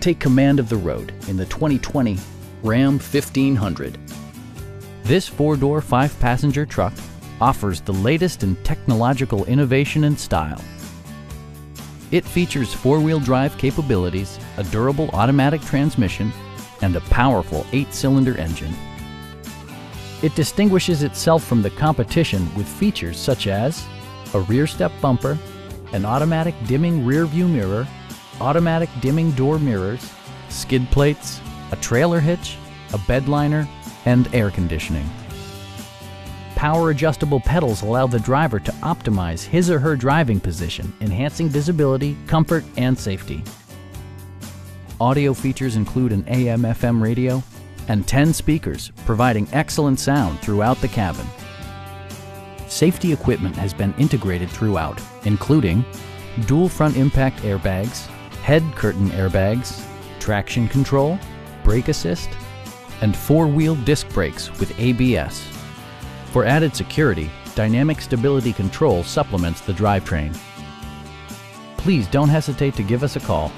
Take command of the road in the 2020 Ram 1500. This four-door, five-passenger truck offers the latest in technological innovation and style. It features four-wheel drive capabilities, a durable automatic transmission, and a powerful eight-cylinder engine. It distinguishes itself from the competition with features such as a rear step bumper, an automatic dimming rear view mirror, automatic dimming door mirrors, skid plates, a trailer hitch, a bed liner, and air conditioning. Power adjustable pedals allow the driver to optimize his or her driving position, enhancing visibility, comfort, and safety. Audio features include an AM FM radio and 10 speakers, providing excellent sound throughout the cabin. Safety equipment has been integrated throughout, including dual front impact airbags, head curtain airbags, traction control, brake assist, and four-wheel disc brakes with ABS. For added security, Dynamic Stability Control supplements the drivetrain. Please don't hesitate to give us a call